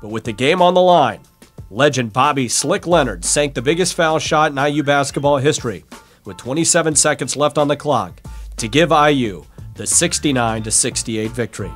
But with the game on the line, legend Bobby Slick Leonard sank the biggest foul shot in IU basketball history with 27 seconds left on the clock to give IU the 69 68 victory.